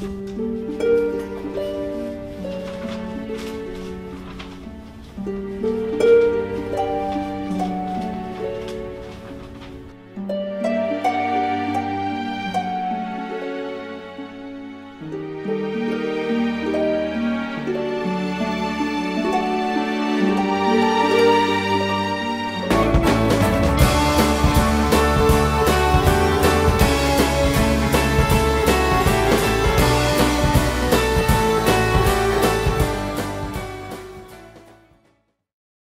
Bye.